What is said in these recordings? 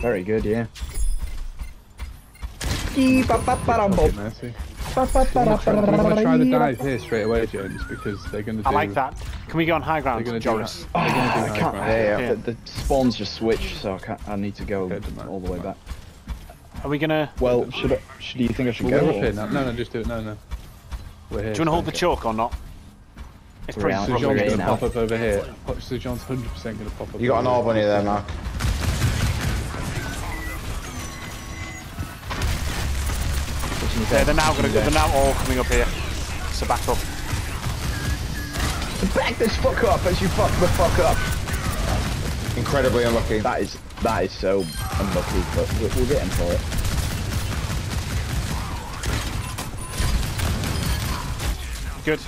Very good, yeah. Fucking mercy. We want to try the dive here straight away, James, because they're going to do... I like that. Can we go on high ground, They're going to Joris? do, they're gonna do I can't. ground. Yeah, yeah. Yeah. The, the spawns just switched, so I can't. I need to go Okay, all the way back. Are we gonna... Well, should I? Should do you think I should We'll go? go up or- here now. No, no, just do it. No, no. We're here. Do you want to hold the chalk or not? It's pretty Round. So John's going to now. pop up over here. So John's 100% going to pop up You got an orb on you there, Mark. Yeah, they're now gonna go, they're now all coming up here. So back up. Back this fuck up as you fuck the fuck up. Incredibly unlucky. That is that is so unlucky, but we'll, we'll get him for it. Good.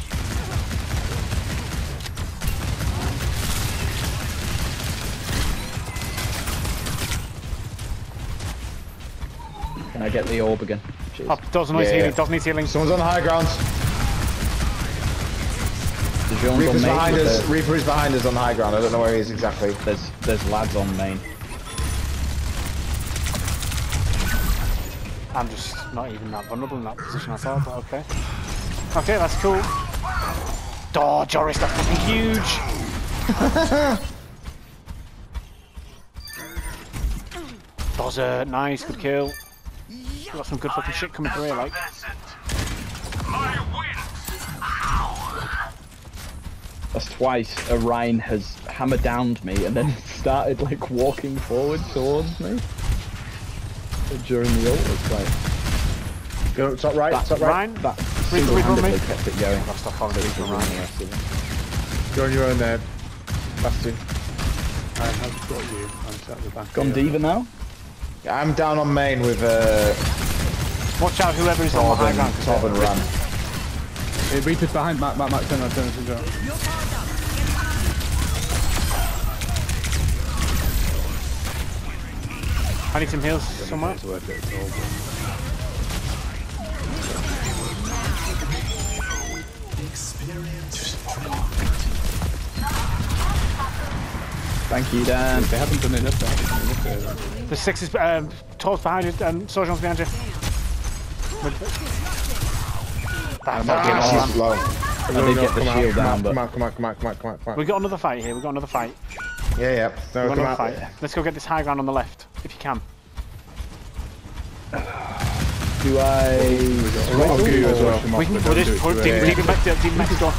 Can I get the orb again? Cheers. Up, doesn't need Yeah, healing, yeah. doesn't need healing. Someone's on the high ground. The Jean's on Reaper's behind us. the- Reaper is behind us on the high ground. I don't know where he is exactly. There's there's lads on main. I'm just not even that vulnerable in that position I thought, but okay. Okay, that's cool. Oh, Joris, that's fucking huge! Bozzer, nice, good kill. Got some good fucking shit coming through here, like. That's twice a Orion has hammer downed me and then started like walking forward towards me during the ult. It's like Go top right, top right. Ryan, that Reaper, Reaper on single-handedly kept it going. I'll stop following Reaper Reaper the rest of it. You're on your own there. Bastion. I have got you. I'm sat at the back. Gone D.Va now. I'm down on main with uh, Watch out, whoever is on the high Torben, ground. 'cause Torben they're- Ram. Hey, Reaper's behind Matt, Matt, Matt, turn around, turn around, turn around. I need some heals somewhere. It's worth it, it's all good. Thank you, Dan. They haven't done enough, they haven't done enough. The six is um, Tor's behind you, and Sojourn's behind you. That's it. she's low. I did get the shield down, but Come on, come on, come on, come on, come on, come on. We got another fight here. We've got another fight. Yeah, yeah. We No, got another on. fight. Let's go get this high ground on the left, if you can. do I? Got a goo as well. We can put this. Put Demon Demon back there. Demon back door.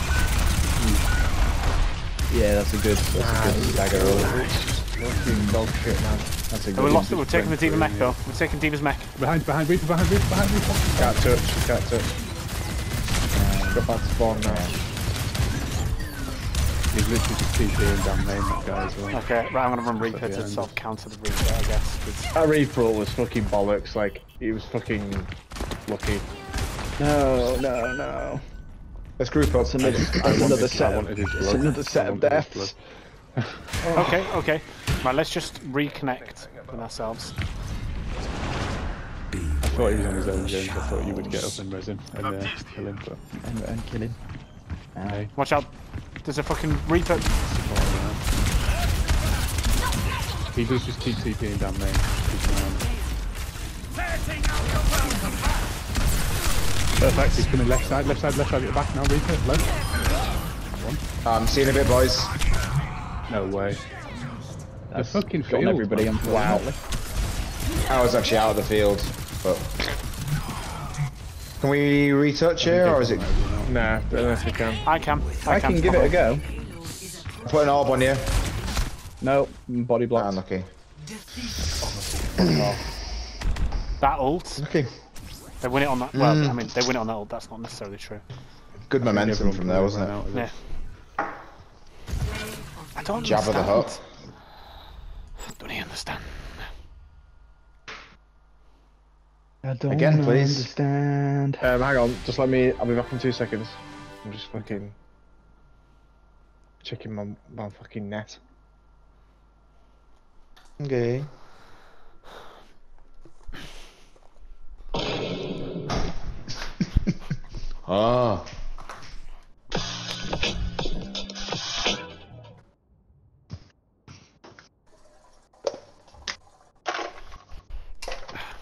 Yeah, that's a good. That's a good dagger roll. Fucking dog shit, man. That's a We good. lost it. We're taking the Demon mech though. We're taking Demon's mech. Behind, behind Reaper, behind Reaper, behind Reaper. Can't touch, can't touch. Got back to spawn now. He's literally just TPing down main, that guy as well. Okay, right. I'm gonna run Reaper to sort of counter the Reaper, I guess. 'cause- That Reaper was fucking bollocks, like, he was fucking lucky. No, no, no. Let's group up. It's another, it's another set. Of, wanted it's another set of wanted his deaths. Okay, okay. Right, let's just reconnect with ourselves. I thought he was on his own, James. I thought you would get up and res him and uh, kill him, but And, and kill him. hey, Watch out. There's a fucking Reaper. he does just keep TPing down main. Keep an eye on him. Perfect, he's coming left side, left side, left side at the back now, Reaper, left. I'm seeing a bit, boys. No way. The fucking gotten field, everybody man. unfortunately. I was actually out of the field, but. Can we retouch here, or is it? Nah, unless we can. I can. I, I can give it a go. Put an orb on you. No, body Ah, block. unlucky. That ult. Okay. They win it on that. Well, I mean, they win it on that ult. That's not necessarily true. Good momentum from there, wasn't it? Yeah. I don't Jabba the understand. Hutt. Don't you understand? I don't Again, please. understand. Um, hang on, just let me, I'll be back in two seconds. I'm just fucking checking my, my fucking net. Okay. Ah.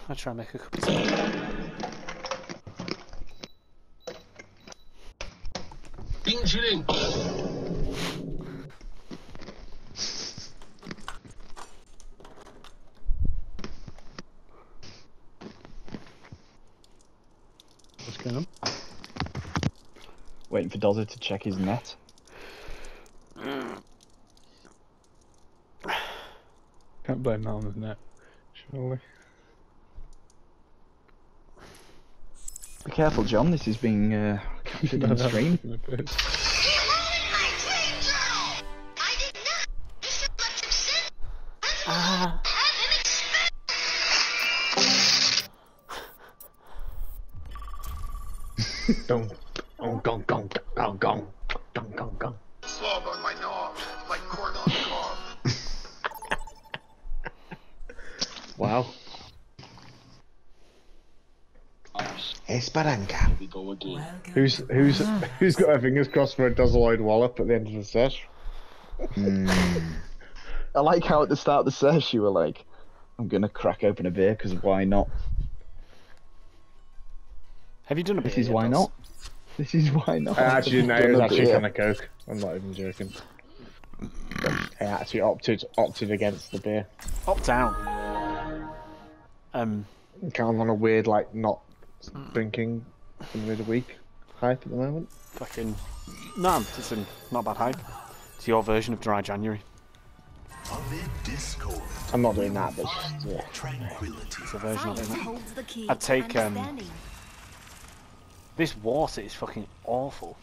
I'll try and make a cup of tea. What's going on? Waiting for Dozza to check his net. Can't blame that on the net, surely. Be careful, John. This is being uh, captured on stream. Dong, dong, go again. Who's who's ah. who's got their fingers crossed for a Dozzoloid wallop at the end of the sesh? Hmm. I like how at the start of the sesh you were like, "I'm gonna crack open a beer because why not? Have you done a This beer is why Doz? not. This is why not." I actually no, I've it was done a actually beer. kind of coke. I'm not even joking. I actually opted opted against the beer. Opt out. Um, Kind of on a weird like not hmm. drinking for the middle week hype at the moment. fucking. No, it's a, not bad hype. It's your version of Dry January. Discord, I'm not doing that, but yeah. tranquility. It's a version of it? holds the key I'd take, um. This water is fucking awful.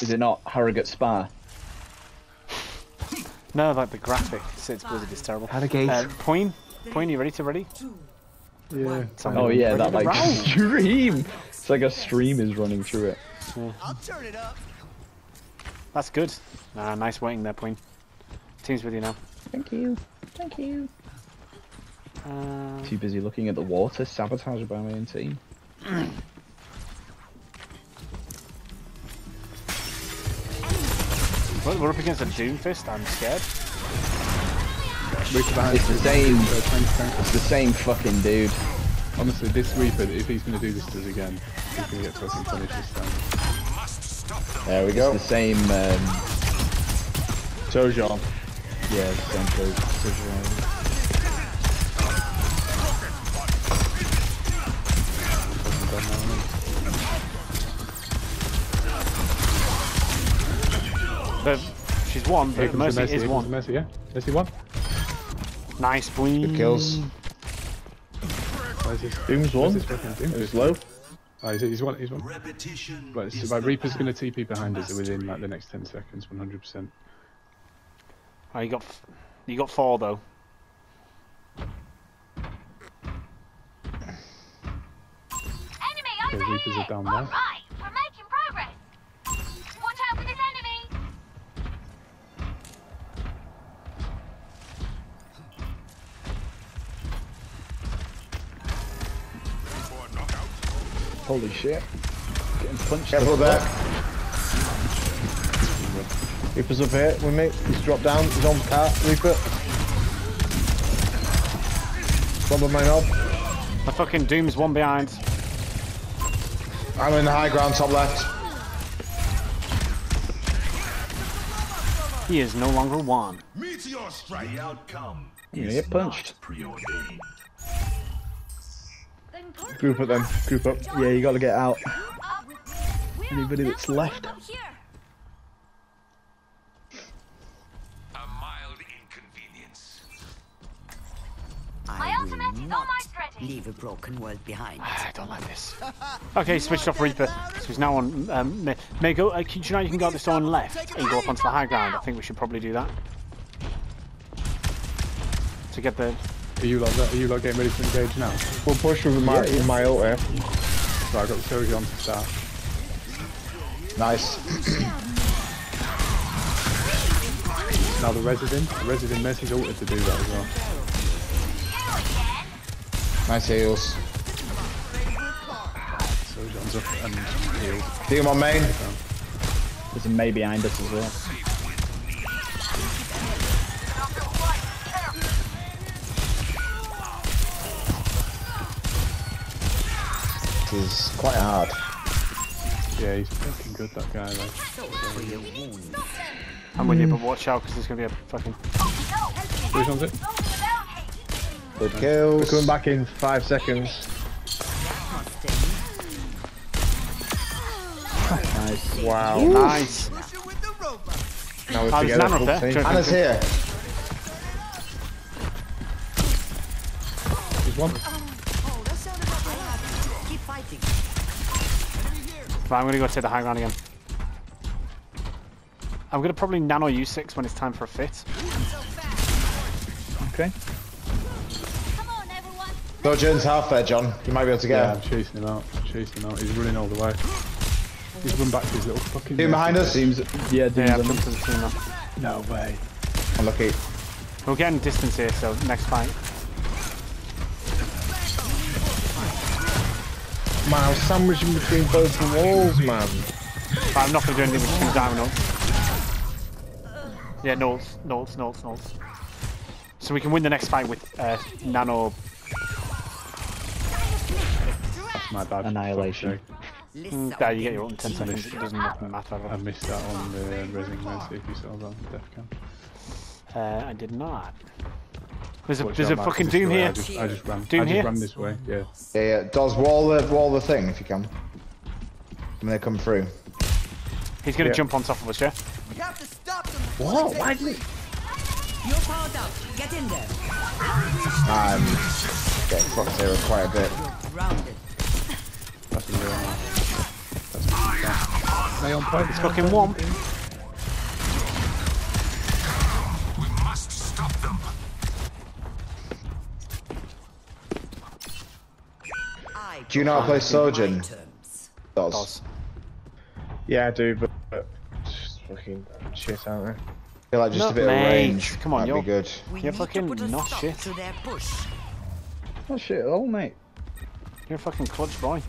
Is it not Harrogate Spa? No, like the graphic, it's Blizzard is terrible. Harrogate. Uh, Poin, Poin, you ready to ready? Yeah. Oh yeah, that like roll. stream. It's like a stream is running through it. That's good. Nah, nice waiting there, Poin. Team's with you now. Thank you. Thank you. Uh, Too busy looking at the water, sabotaged by my own team. we're we're up against a Doomfist. I'm scared. Reaper behind It's the same. Tank, tank. It's the same fucking dude. Honestly, this Reaper, if he's going to do this to us again, he's going to get fucking punished this time. There we go. It's go. the same. Um, Sojourn. yeah, the same code. Fucking done now, isn't The, she's one, he? But comes the Mercy is one. the Mercy, yeah. Mercy one. Nice, Poin. Good kills. Where's this? Doom's one. this Doom? It was low. Oh, he's, he's one. He's one. Repetition. Right, so my Reaper's going to TP behind us within like the next 10 seconds, 100%. Oh, you got, you got four though. Enemy Okay, Reapers are down All there. Holy shit! Getting punched. Careful there. Reaper's up here with me. He's dropped down. He's on car. Reaper. One on my knob. The fucking Doom's one behind. I'm in the high ground, top left. He is no longer one. Meteor strike. The outcome gonna get punched. not preordained. Group up then. Group up. Yeah, you gotta get out. Anybody that's left. Come here. A mild inconvenience. My I will not leave a broken world behind. I don't like this. Okay, switched off Reaper. So he's now on. Um, May, May go. Uh, can, you know you can go this door on left and go up onto the high ground? I think we should probably do that. To get the. Are you lot, are you lot getting ready to engage now? We'll push with my, Yeah, yeah. with my ult here. Right, I've got the on to start. Nice. Now the Resident. The Resident Mercy's altered to do that as well. Nice heals. Sojourn's up and healed. See him on main. There's a May behind us as well. Is quite hard. Yeah, he's fucking good, that guy, though. I'm with you, but watch out because there's gonna be a fucking. Which one's it? Good We're coming back in five seconds. Nice. Wow. Nice. Now we're Oh, there's together. Nana up full there. team. Ana's here. There's one. Right, I'm gonna go to the high ground again. I'm gonna probably nano U6 when it's time for a fit. Okay. Come on, everyone. Sojourn's half there, John. You might be able to get Yeah, I'm him. chasing him out. I'm chasing him out. He's running all the way. He's run back to his little fucking. Doom behind us. Seems yeah, Doom's Yeah, I've on- to the team now. No way. Unlucky. We're getting distance here, so next fight. Man, I was sandwiching between both the walls, man. But I'm not gonna do anything with two diamond ults. Yeah, nulls, nulls, nulls, nulls. So we can win the next fight with uh, nano. That's my bad. Annihilation. Listen. There, you get your ult in 10 seconds. It doesn't matter. I missed that on the Resin Mercy if you saw that on Death Cam. Uh, I did not. There's a Watch there's a Marcus, fucking doom here. I just, I just ran. Doom I just here? ran this way. Yeah. Yeah, yeah. Does wall the wall the thing if you can. When they come through. He's gonna Yeah. jump on top of us, yeah. We have to stop them. What? Why did it? You're powered up. Get in there. Um, I'm getting fucked here quite a bit. Grounded. That's a real one. That's a good one. Stay on point. It's fucking one. Do you know how to play Sojourn? Does. Does. Yeah, I do, but, but just fucking shit, aren't they? I feel like just No, a bit mate, of range. come on, might you're- be good. We You're fucking to put a not shit. to their. Oh shit at all, mate. You're a fucking clutch boy.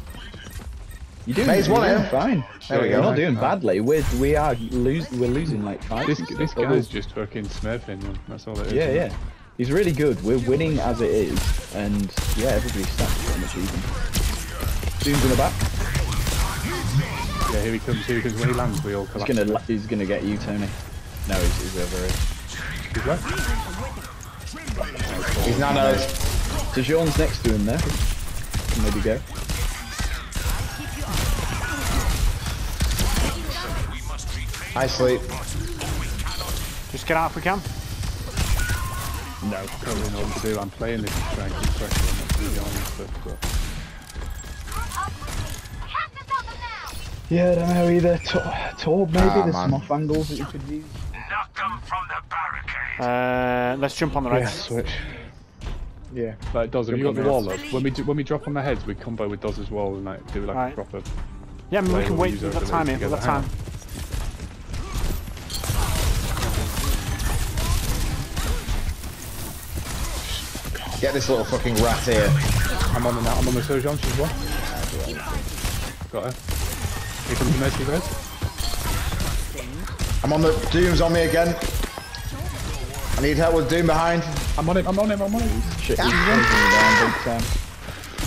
You doing? Maze you're one doing in. fine. There we You're go. not doing badly. We're we are lose we're losing like five. This, and this stuff, but guy's just fucking smurfing them. That's all it is. we're- Yeah, yeah. He's really good. We're winning as it is, and yeah, everybody's stats pretty much even. Doom's in the back. Yeah, here he comes. Here he comes. When he lands, we all He's gonna he's gonna get you, Tony. No, he's, he's over here. He's left. He's nanos. Dejean's next to him there. Can maybe go. I sleep. Just get out if we can. No, don't really to do. I'm playing this to try and keep pressure on them, to be honest, but, Yeah, I don't know either. Tor, Tor maybe. Ah, There's man. some off angles that you could use. Knock them from the barricade. Uh, let's jump on the right. Yeah, switch. Yeah. Like, Doz, have you got the wall up? When we do, when we drop on their heads, we combo with Doz's wall and like do like Right. a proper. Yeah, I mean, we can wait. for We've got overlays time here. We've time. Get this little fucking rat here. I'm on the now. I'm on the Sojourn. She's one. Got her. Here comes the. I'm on the Doom's on me again. I need help with Doom behind. I'm on him. I'm on him. I'm on him. Shit, ah. closing down.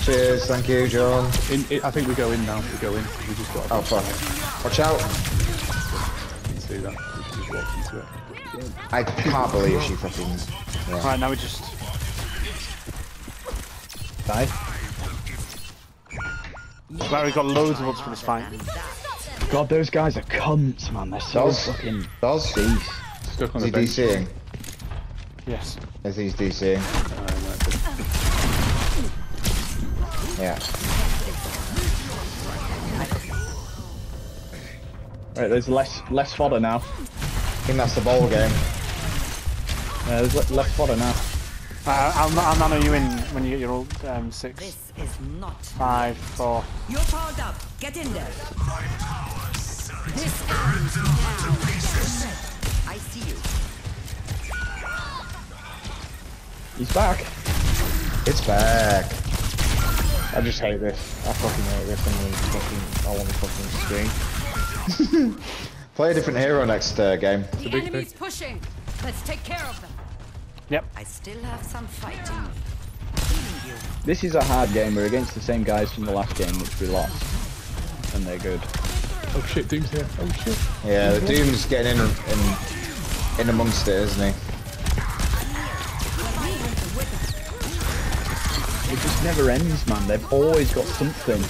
Cheers, thank you, John. In, in, I think we go in now. We go in. We just got Oh fuck. Watch out. see that. Just walk into it. I can't believe she fucking. Right now we just. Die. Well, we've got loads of ults for this fight. God, those guys are cunts, man. They're so Does? fucking Does? beast. Stuck on Is the he bench. DCing? Yes. Is he's DCing? Alright. Yeah. Right, there's less less fodder now. I think that's the ball game. Uh, there's less fodder now. Uh, I'll, I'll nano you in when you get your old Um, six, This is not. five, four. You're powered up. Get in there. This ends now. I see you. He's back. It's back. I just hate this. I fucking hate this. I mean, fucking, I want to fucking scream. Play a different hero next uh, game. The enemy's pushing. Let's take care of them. Yep. I still have some fighting. Healing This is a hard game. We're against the same guys from the last game, which we lost, and they're good. Oh shit, Doom's here. Oh shit. Yeah, the Doom's getting in in, in amongst it, isn't he? It just never ends, man. They've always got something.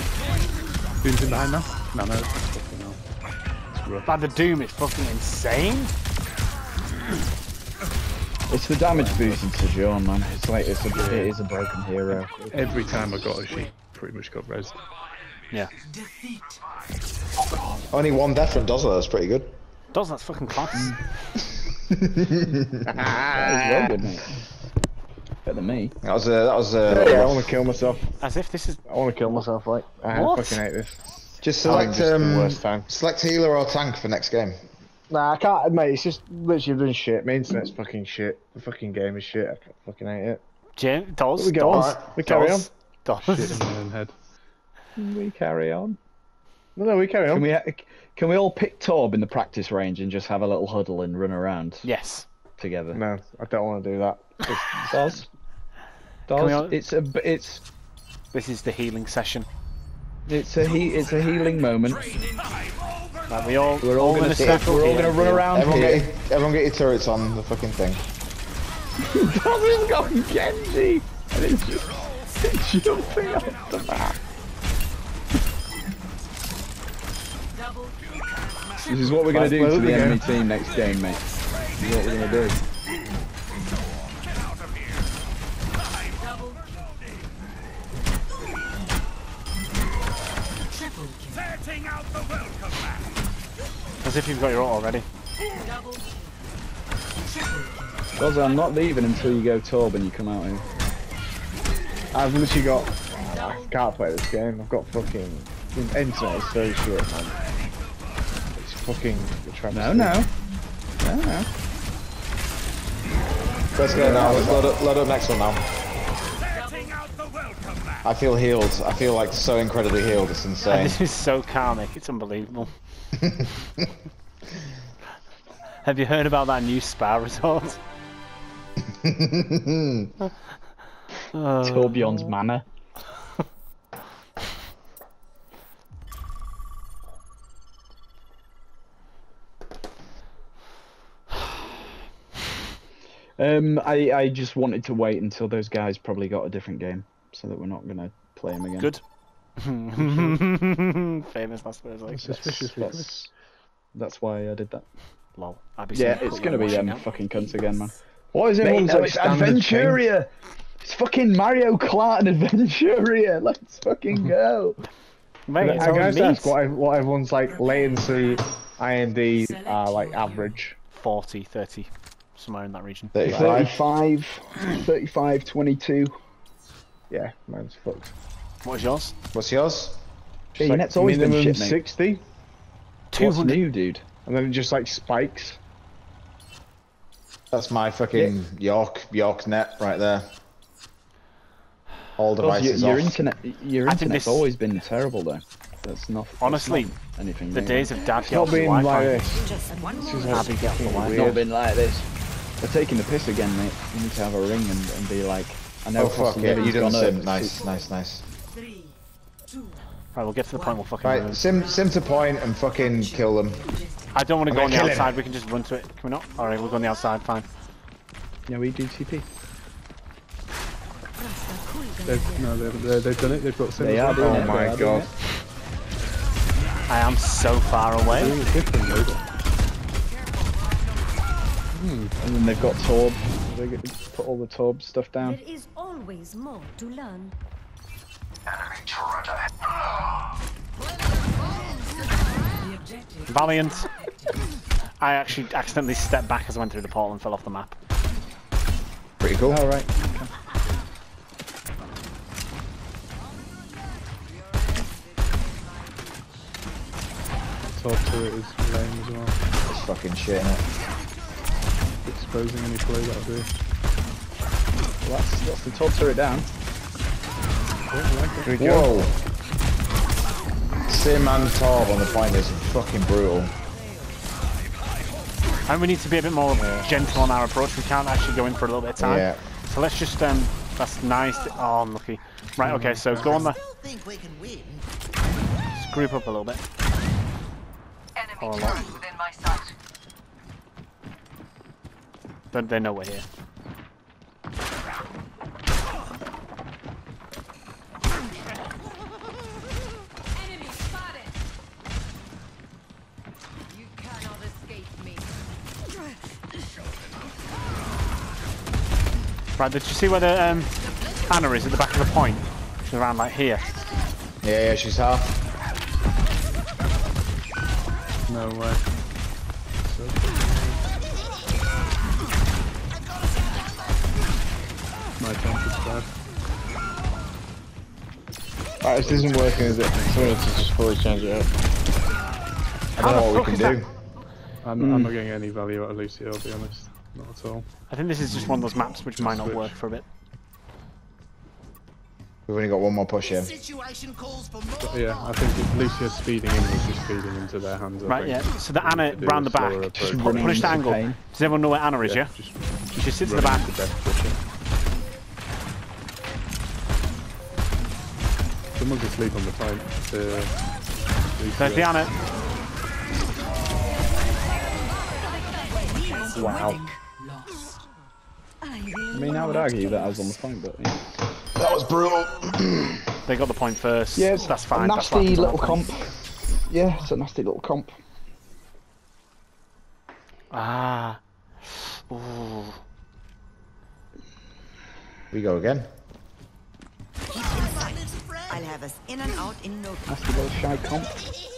Doom's in behind now. No, no. Fucking hell. It's rough. Like the Doom is fucking insane. It's the damage boost into Sojourn, man. It's like it's a, it is a broken hero. Every time I got her, she pretty much got rezzed. Yeah. Oh, Only one death from Dozzler, that's pretty good. Does that's fucking class. Mm. That is well good, mate. Better than me. That was a that was a Yeah, I want to kill myself. As if this is. I want to kill myself. Like I What? fucking hate this. just select just um worst time. select healer or tank for next game. Nah, I can't, mate. It's just literally doing shit. My internet's fucking shit. The fucking game is shit. I ca- fucking hate it. Jim, does. We go does, on. We carry does, Does. Shit in my own head. We carry on. No, no, we carry on. Can we can we all pick Torb in the practice range and just have a little huddle and run around Yes. together? No, I don't want to do that. Does. we Does. all- It's a b- it's This is the healing session. it's a he it's a healing moment. Like we all. We're all in gonna a sit, circle we're all gonna run around Everyone here. get your, everyone get your turrets on the fucking thing. Doesn't got Genji, and it's just jumping off the map. This is what we're gonna do to the the enemy team next game, mate. This is what we're gonna do. Setting out the welcome mat. As if you've got your ult already. Does I'm not leaving until you go Torb and you come out here. I've literally got. I can't play this game. I've got fucking. The internet is so shit, man. It's fucking. the travesty. No, no. No, no. Let's go now. Let's load up, load up next one now. Setting out the welcome mat. I feel healed. I feel like so incredibly healed. It's And insane. this is so karmic. It's unbelievable. Have you heard about that new spa resort? Torbjorn's manor. Um, I, I just wanted to wait until those guys probably got a different game, so that we're not gonna play them again. Good. Famous last words like Suspicious. That's, that's why I did that. lol. I'd be Yeah, it's gonna be watching them um, fucking cunts again, man. What is Mate, everyone's no, like it's standard thing? Adventuria! It's fucking Mario Kart and Adventuria! Let's fucking go! Mate, I only guys ask what, ev- what everyone's like latency, IND are like average. 40, 30, somewhere in that region. 35. 35, 35, 22. Yeah, mine's fucked. What is yours? What's yours? Yeah, your net's always been minimum shit, mate. 60, What's 200. new, dude? and then it just like spikes. That's my fucking York York net right there. All Well, your, your off. internet, your I think internet's this- always been terrible, though. That's not. that's Honestly, not anything. The new. days of dad It's not yells being Wi-Fi. like this. Just one This is like Abby, get off the fucking. It's not been like this. They're taking the piss again, mate. You need to have a ring and, and be like, I know Oh fuck yeah, you done David's sim. over. Nice, nice, nice. Right, we'll get to the point. We'll fucking. Right, ruin. sim sim to point and fucking kill them. I don't want to go on the kill him. outside. We can just run to it. Can we not? All right, we'll go on the outside. Fine. Yeah, we do TP. They've, no, they've, they've, they've done it. They've got They similar. are Oh it. they my are doing god. I am so far away. It's different, though. Hmm, and then they've got Torb. They get, to put all the Torb stuff down. There is always more to learn. Enemy turret ahead. Valiant. I actually accidentally stepped back as I went through the portal and fell off the map. Pretty cool. All right. Top turret is lame as well. It's fucking shit, innit? Exposing any play that'll do. Well, that's, that's the Torb turret down. Here we go. Whoa! Sim and Torb on the point is fucking brutal. And we need to be a bit more gentle on our approach. We can't actually go in for a little bit of time. Yeah. So let's just um, That's nice. Oh, unlucky. Right, okay, so go on the. Still think we can win. Just group up a little bit. Enemy Oh, turret within my sight. They, they know we're here. Right, did you see where the um, Ana is at the back of the point? She's around like here. Yeah, yeah, she's half. No way. My jump is bad. Alright, this isn't working, is it? Someone needs to just fully change it up. I don't know what we can do. I'm, I'm not getting any value out of Lucio, I'll be honest. Not at all. I think this is just one of those maps which might not work for a bit. We've only got one more push in. Situation calls for more. But yeah, I think if Lucio's speeding in, he's just feeding into their hands. I Right, think. yeah. So the Ana need to do round the back. slower Just approach. punish the angle. pain. Does everyone know where Ana is, yeah? Just She sits at the running back. to death pushing. Someone's asleep on the point. To uh, There's the Ana. Wow. I mean, I would argue that I was on the point, but yeah. That was brutal. They got the point first. Yeah, it's that's fine. A that's what nasty happens little that point. comp. Yeah, it's a nasty little comp. Ah. Ooh. We go again. I'll have us in and out in no time. Nasty little shy comp.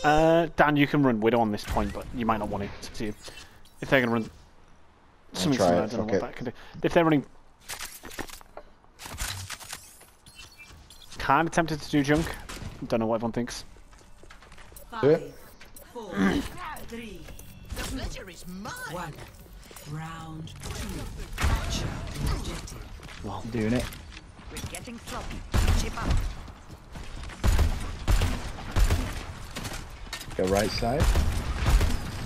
Uh, Dan, you can run Widow on this point, but you might not want it. It's up to you. If they're going to run something try similar, I don't know fuck what it. that can do. If they're running... Kind of tempted to do junk. Don't know what everyone thinks. Do it. Four, three. The pleasure is mine. One. Round two. Capture objective. Doing it. We're getting sloppy. Chip up. Go right side.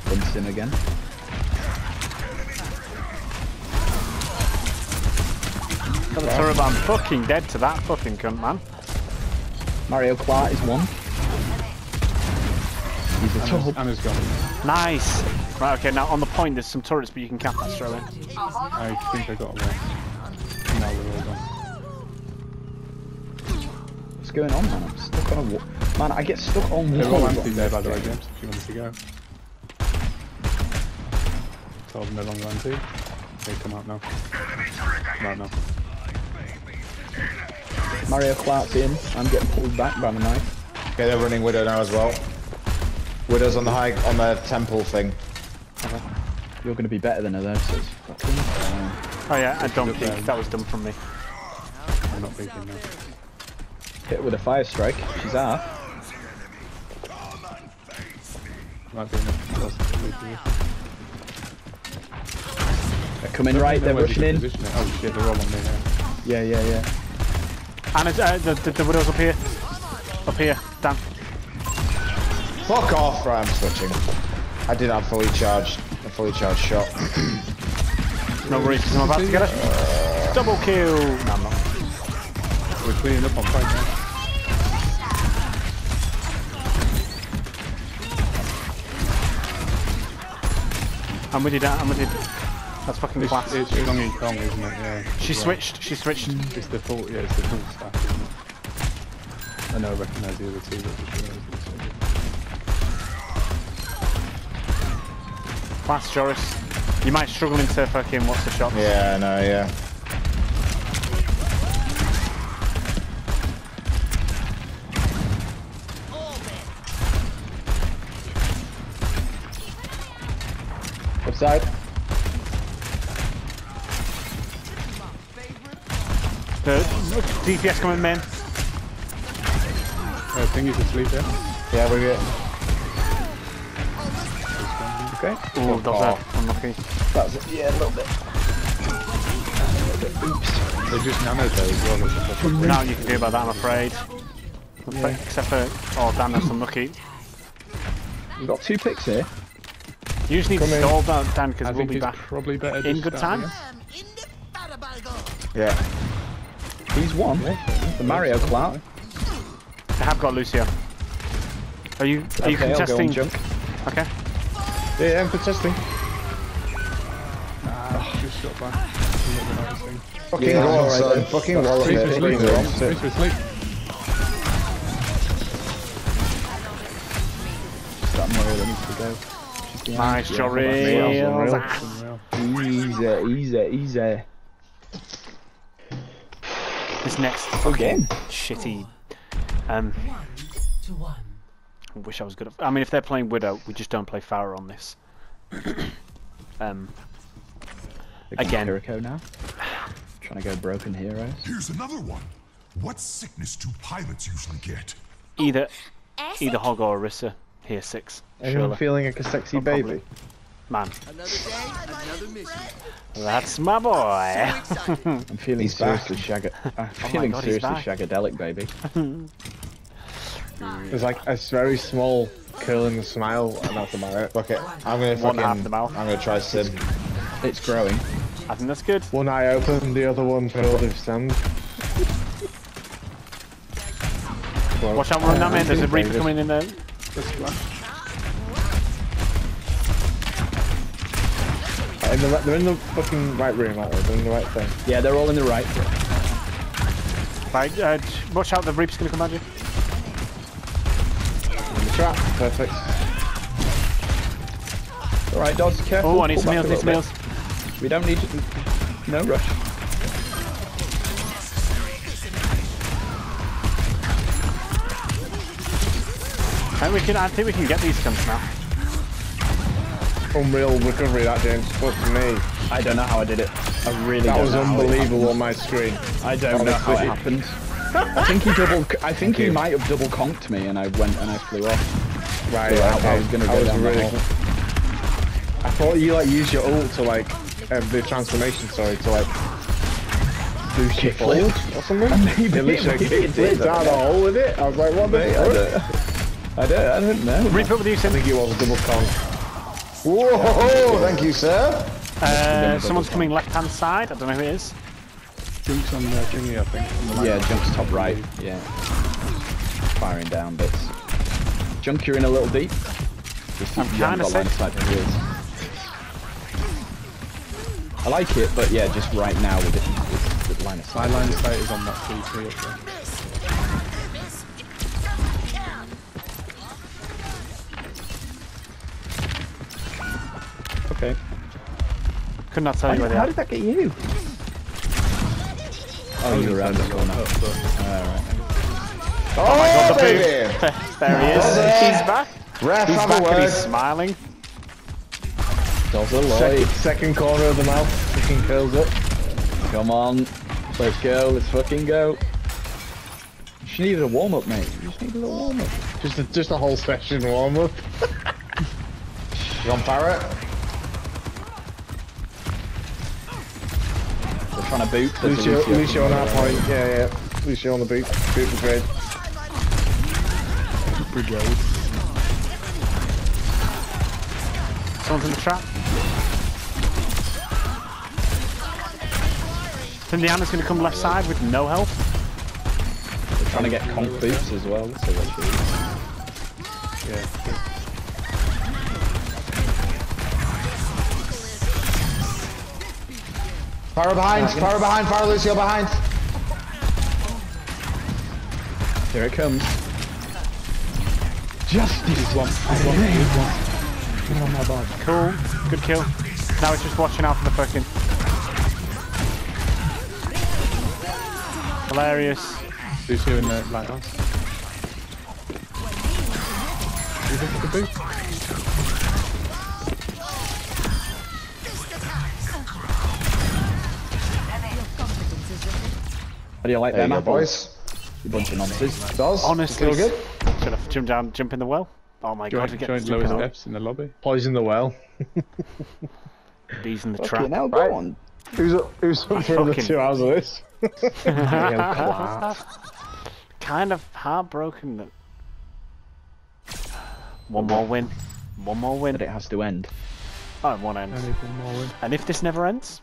Bumps in again. Got the turret, but I'm fucking dead to that fucking cunt, man. Mario Kart is one. He's a Ana's, tub. Ana's gone. Nice. Right, okay, now on the point there's some turrets, but you can cap that straight away. I think I got one. Now they're all gone. What's going on, man? I'm stuck on a wall. Man, I get stuck on They're all walls. empty there, by the way, James, if you want to go. Told them no longer empty. They come out now. Come out now. Mario Kart's in. I'm getting pulled back by the knife. Okay, they're running Widow now as well. Widow's on the high on the temple thing. You're going to be better than her, though, so it's fucking fine. Oh yeah, I don't think down. that was done from me. I'm not thinking now. Hit with a fire strike. She's out. Might be enough possibility for you. They're coming right, they're Where rushing in. Oh shit, they're all on me now. Yeah, yeah, yeah. And it's, uh, the, the, the widow's up here. Up here, Dan. Fuck off! Right, I'm switching. I didn't have fully charged, a fully charged shot. No worries, 'cause I'm about to get it. Double kill! No, I'm not. We're cleaning up on point now. I'm with you, Dan. I'm with you. That's fucking It's, class. it's Donkey Kong, isn't it? Yeah. She Right. switched. She switched. It's the full, yeah, it's the full stack, isn't it? I know, I recognise the other two, but just realised it's so. Class, Joris. You might struggle into fucking what's the shot. yeah, I know, yeah. Upside. The DPS coming main. Uh, Thingy's asleep, yeah? Yeah, we're good. Okay. Oh, that's a unlucky. That's it. Yeah, a little bit. Oops. They just nanoed there as well. That's Now you can do about that, I'm afraid. Except for, oh damn, that's unlucky. We've got two picks here. You just need to Come in. stall that, Dan, because we'll be back probably better in good starting time. again. Yeah. He's one. The Mario Clark. I have got Lucio. Are you are you Okay, I'll go contesting? and jump. Okay. Yeah, yeah, I'm contesting. Ah, just shot back. A little bit noticing. Fucking Yeah, go I'm alright sorry. then. Fucking wall of Reese it. was Fucking asleep. wall of it. Reese was. That Mario needs to go. Nice, Jory. unreal. Unreal. Easy, easy, easy. This next Again. shitty. Um, One one. I wish I was good at. I mean, if they're playing Widow, we just don't play Pharah on this. um, Again. Kiriko now. Trying to go broken heroes. Here's another one. What sickness do pilots usually get? either either Hog or Orisa. Here six. Anyone Surely. feeling like a sexy Oh, probably. Baby? Man, Another day, another mission. that's my boy. I'm feeling He's back. seriously shagga. I'm oh my feeling God, seriously shagadelic, baby. There's like a very small curling smile, and that's about it. Fuck it. I'm gonna One fucking. half the mouth. I'm gonna try sim. It's growing. I think that's good. One eye open, the other one filled with sand. Well, Watch out, run that man. There's a think Reaper coming in there. In the, they're in the fucking right room, aren't they? They're in the right thing. Yeah, they're all in the right. Right, uh, watch out, the Reaper's gonna come at you. In the trap. Perfect. All right, Dodds, careful. Oh, I need pull some back heals, a need some little heals. We don't need to... No rush. I think we can. I think we can get these guns now. Unreal recovery, that James. Fuck me. I don't know how I did it. I really That don't was know how it unbelievable on my screen. I don't know how it happened. I think he double... I think he you. might have double conked me and I went and I flew off. Right, Yeah, I okay. was gonna I go was down that really. hole. I thought you like use your ult to like um, the transformation, sorry, to like boost your Kickflip? forward or something. Maybe, It literally maybe did. down the hole with it. I was like, what the I fuck? don't, I don't, I don't know. Reaper with you, I Sim. think it was a double con. Whoa! Thank you, sir. Uh, someone's coming left hand side. I don't know who it is. Junk's on the thingy, I think. on the Yeah, left. Junk's top right. Yeah. Firing down bits. Junk, you're in a little deep. Just I'm kinda got line of safe. sight to heals. I like it, but yeah, just right now with it, with, with line of My sight. line of sight is on that TP up there. Could not tell you where they How are. did that get you? Oh, you were around the corner. Oh, Alright. Oh, my God, the baby! there he is. there. He's back. Ref, He's back and he's smiling. Dozer Second, Lloyd. second corner of the mouth, fucking curls up. Come on. Let's go. Let's fucking go. You just needed a warm up, mate. You just needed a warm up. Just a, just a whole session warm up. You on parrot? We're trying to boot. There's a Lucio, Lucio on that point. Yeah, yeah. Lucio on the boot. Boot the grid. Brigade. Someone's in the trap. Indiana's going to come left side with no help. They're trying to get conk boots as well. So that's really Yeah. Fire behind, fire behind, fire Lucio behind. Here it comes. Justice one. Cool. Good kill. Now it's just watching out for the fucking. Hilarious. Who's here in the lighthouse? You think it could be? Do you like There them you go, boys. You bunch of nonsense. Does? Honestly. Feel good? Should have jumped down, jump in the well. Oh my god, we Joint, get lowest depths in the lobby. Poison the well. Bees in the Fucking trap. hell, go on. Who's up, who's up for the two hours of this? kind of heartbroken that. One more win. One more win. But it has to end. Oh, it won't end. Anything more win. And if this never ends,